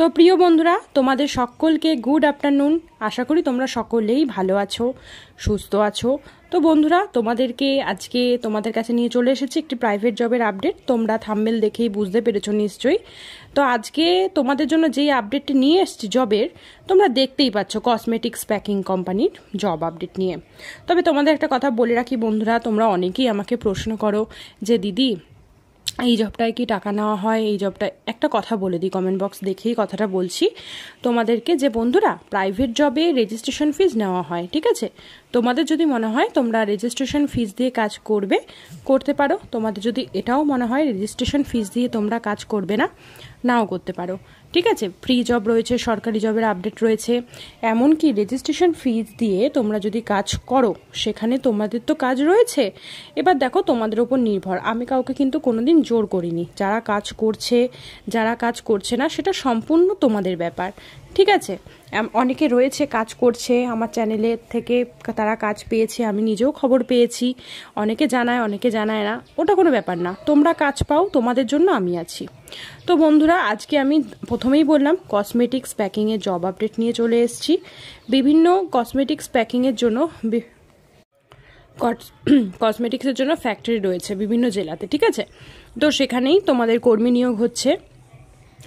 তো প্রিয় বন্ধুরা, তোমাদের সকলকে গুড আফটারনুন। আশা করি তোমরা সকলেই ভালো আছো, সুস্থ আছো। তো বন্ধুরা, তোমাদেরকে আজকে তোমাদের কাছে নিয়ে চলে এসেছি একটি প্রাইভেট জবের আপডেট তোমরা থাম্বেল দেখেই বুঝতে পেরেছ নিশ্চয়ই। তো আজকে তোমাদের জন্য যেই আপডেটটি নিয়ে এসছি জবের তোমরা দেখতেই পাচ্ছ কসমেটিক্স প্যাকিং কোম্পানির জব আপডেট নিয়ে। তবে তোমাদের একটা কথা বলে রাখি বন্ধুরা, তোমরা অনেকেই আমাকে প্রশ্ন করো যে, দিদি এই জবটায় কি টাকা নেওয়া হয়, এই জবটা একটা কথা বলে দিই কমেন্ট বক্স দেখেই কথাটা বলছি। তোমাদেরকে যে বন্ধুরা প্রাইভেট জবে রেজিস্ট্রেশন ফিজ নেওয়া হয়, ঠিক আছে? তোমাদের যদি মনে হয় তোমরা রেজিস্ট্রেশন ফিজ দিয়ে কাজ করবে, করতে পারো। তোমাদের যদি এটাও মনে হয় রেজিস্ট্রেশন ফিজ দিয়ে তোমরা কাজ করবে না নাও করতে পারো। ঠিক আছে? ফ্রি জব রয়েছে, সরকারি জবের আপডেট রয়েছে। এমনকি রেজিস্ট্রেশন ফিজ দিয়ে তোমরা যদি কাজ করো, সেখানে তোমাদের তো কাজ রয়েছে। এবার দেখো, তোমাদের ওপর নির্ভর। আমি কাউকে কিন্তু কোনোদিন জোর করিনি। যারা কাজ করছে, যারা কাজ করছে না, সেটা সম্পূর্ণ তোমাদের ব্যাপার। ঠিক আছে। অনেকে রয়েছে, কাজ করছে, আমার চ্যানেলের থেকে তারা কাজ পেয়েছে, আমি নিজেও খবর পেয়েছি। অনেকে জানায় অনেকে জানায় না, ওটা কোনো ব্যাপার না। তোমরা কাজ পাও, তোমাদের জন্য আমি আছি। তো বন্ধুরা, আজকে আমি প্রথমেই বললাম কসমেটিক্স প্যাকিংয়ের জব আপডেট নিয়ে চলে এসেছি। বিভিন্ন কসমেটিক্স প্যাকিংয়ের জন্য কসমেটিক্সের জন্য ফ্যাক্টরি রয়েছে বিভিন্ন জেলাতে, ঠিক আছে? তো সেখানেই তোমাদের কর্মী নিয়োগ হচ্ছে।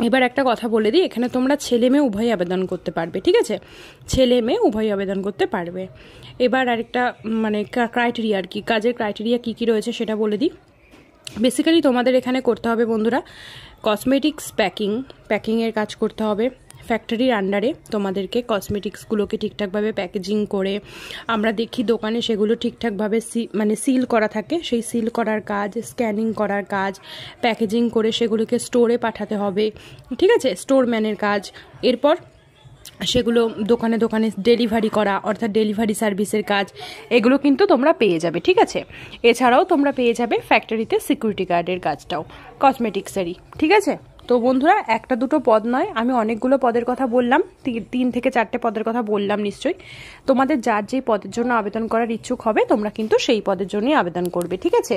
এবার একটা কথা বলে দিই, এখানে তোমরা ছেলে মেয়ে উভয় আবেদন করতে পারবে, ঠিক আছে? ছেলে মেয়ে উভয় আবেদন করতে পারবে। এবার আরেকটা মানে ক্রাইটেরিয়া আর কি, কাজের ক্রাইটেরিয়া কী কী রয়েছে সেটা বলে দিই। বেসিক্যালি তোমাদের এখানে করতে হবে বন্ধুরা কসমেটিক্স প্যাকিং প্যাকিংয়ের কাজ করতে হবে। ফ্যাক্টরির আন্ডারে তোমাদেরকে কসমেটিক্সগুলোকে ঠিকঠাকভাবে প্যাকেজিং করে আমরা দেখি দোকানে সেগুলো ঠিকঠাকভাবে সি মানে সিল করা থাকে। সেই সিল করার কাজ স্ক্যানিং করার কাজ প্যাকেজিং করে সেগুলোকে স্টোরে পাঠাতে হবে। ঠিক আছে? স্টোরম্যানের কাজ। এরপর সেগুলো দোকানে দোকানে ডেলিভারি করা, অর্থাৎ ডেলিভারি সার্ভিসের কাজ, এগুলো কিন্তু তোমরা পেয়ে যাবে। ঠিক আছে? এছাড়াও তোমরা পেয়ে যাবে ফ্যাক্টরিতে সিকিউরিটি গার্ডের কাজটাও কসমেটিক্সেরই ঠিক আছে? তো বন্ধুরা, একটা দুটো পদ নয়, আমি অনেকগুলো পদের কথা বললাম তিন থেকে চারটে পদের কথা বললাম নিশ্চয়ই। তোমাদের যার যেই পদের জন্য আবেদন করার ইচ্ছুক হবে, তোমরা কিন্তু সেই পদের জন্যই আবেদন করবে, ঠিক আছে?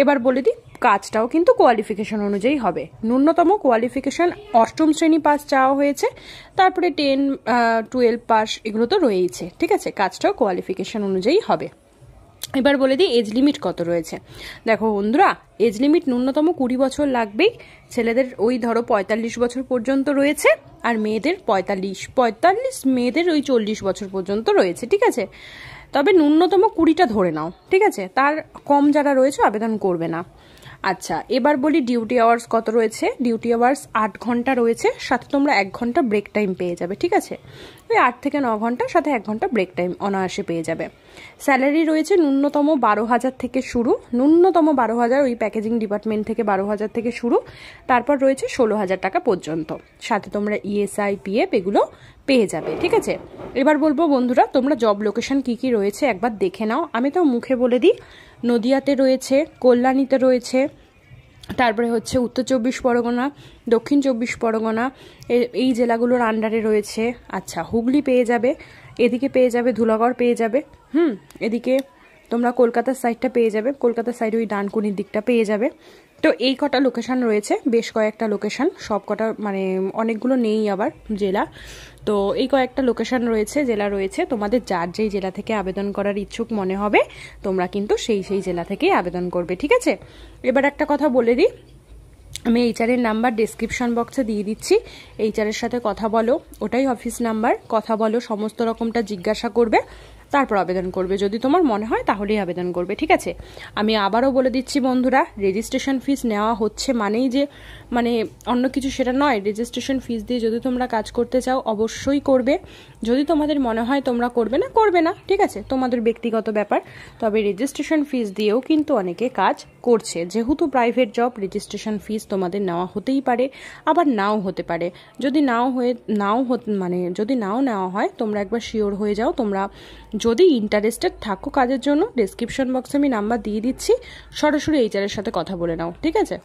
এবার বলে দিই, কাজটাও কিন্তু কোয়ালিফিকেশন অনুযায়ী হবে। ন্যূনতম কোয়ালিফিকেশন অষ্টম শ্রেণি পাস চাওয়া হয়েছে, তারপরে টেন টুয়েলভ পাস এগুলো তো রয়েইছে, ঠিক আছে? কাজটাও কোয়ালিফিকেশন অনুযায়ী হবে। এবার বলে দিই এজ লিমিট কত রয়েছে? দেখো বন্ধুরা এজ লিমিট ন্যূনতম কুড়ি বছর লাগবেই। ছেলেদের ওই ধরো পঁয়তাল্লিশ বছর পর্যন্ত রয়েছে, আর মেয়েদের পঁয়তাল্লিশ পঁয়তাল্লিশ মেয়েদের ওই চল্লিশ বছর পর্যন্ত রয়েছে, ঠিক আছে? তবে ন্যূনতম কুড়িটা ধরে নাও, ঠিক আছে? তার কম যারা রয়েছে, আবেদন করবে না। আচ্ছা এবার বলি ডিউটি আওয়ার্স কত রয়েছে? ডিউটি আওয়ার্স আট ঘণ্টা রয়েছে, সাথে তোমরা এক ঘণ্টা ব্রেক টাইম পেয়ে যাবে, ঠিক আছে? ওই আট থেকে ন ঘণ্টা, সাথে এক ঘণ্টা ব্রেক টাইম অনায়াসে পেয়ে যাবে। স্যালারি রয়েছে ন্যূনতম বারো হাজার থেকে শুরু, ন্যূনতম বারো হাজার ওই প্যাকেজিং ডিপার্টমেন্ট থেকে বারো হাজার থেকে শুরু, তারপর রয়েছে ষোলো হাজার টাকা পর্যন্ত। সাথে তোমরা ইএসআই পিএফ এগুলো পেয়ে যাবে, ঠিক আছে? এবার বলব বন্ধুরা, তোমরা জব লোকেশন কি কি রয়েছে একবার দেখে নাও। আমি তো মুখে বলে দিই নদিয়াতে রয়েছে, কল্যাণীতে রয়েছে, তারপরে হচ্ছে উত্তর চব্বিশ পরগনা, দক্ষিণ চব্বিশ পরগনা এই জেলাগুলোর আন্ডারে রয়েছে। আচ্ছা হুগলি পেয়ে যাবে, এদিকে পেয়ে যাবে, ধুলাগড় পেয়ে যাবে, হুম, এদিকে তোমরা কলকাতার সাইডটা পেয়ে যাবে, কলকাতার সাইড ওই ডানকুনির দিকটা পেয়ে যাবে। তো এই কটা লোকেশান রয়েছে, বেশ কয়েকটা লোকেশান সব কটা মানে অনেকগুলো নেই আবার জেলা। তো এই কয়েকটা লোকেশান রয়েছে, জেলা রয়েছে, তোমাদের যার যেই জেলা থেকে আবেদন করার ইচ্ছুক মনে হবে, তোমরা কিন্তু সেই সেই জেলা থেকেই আবেদন করবে, ঠিক আছে? এবার একটা কথা বলে দিই, আমি এইচআরের নাম্বার ডিসক্রিপশন বক্সে দিয়ে দিচ্ছি এইচআরের সাথে কথা বলো, ওটাই অফিস নাম্বার কথা বলো, সমস্ত রকমটা জিজ্ঞাসা করবে তারপর আবেদন করবে। যদি তোমার মনে হয় তাহলেই আবেদন করবে, ঠিক আছে? আমি আবারও বলে দিচ্ছি বন্ধুরা রেজিস্ট্রেশন ফিস নেওয়া হচ্ছে মানেই যে মানে অন্য কিছু সেটা নয় রেজিস্ট্রেশন ফিস দিয়ে যদি তোমরা কাজ করতে চাও অবশ্যই করবে। যদি তোমাদের মনে হয় তোমরা করবে না করবে না, ঠিক আছে? তোমাদের ব্যক্তিগত ব্যাপার। তবে রেজিস্ট্রেশন ফিস দিয়েও কিন্তু অনেকে কাজ করছে। যেহেতু প্রাইভেট জব রেজিস্ট্রেশন ফিস তোমাদের নেওয়া হতেই পারে, আবার নাও হতে পারে। যদি নাও হয়ে, নাও মানে যদি নাও নেওয়া হয়, তোমরা একবার শিওর হয়ে যাও, তোমরা যদি ইন্টারেস্টেড থাকো কাজের জন্য ডিসক্রিপশন বক্সে আমি নাম্বার দিয়ে দিচ্ছি। সরাসরি এইচআরের সাথে কথা বলে নাও, ঠিক আছে?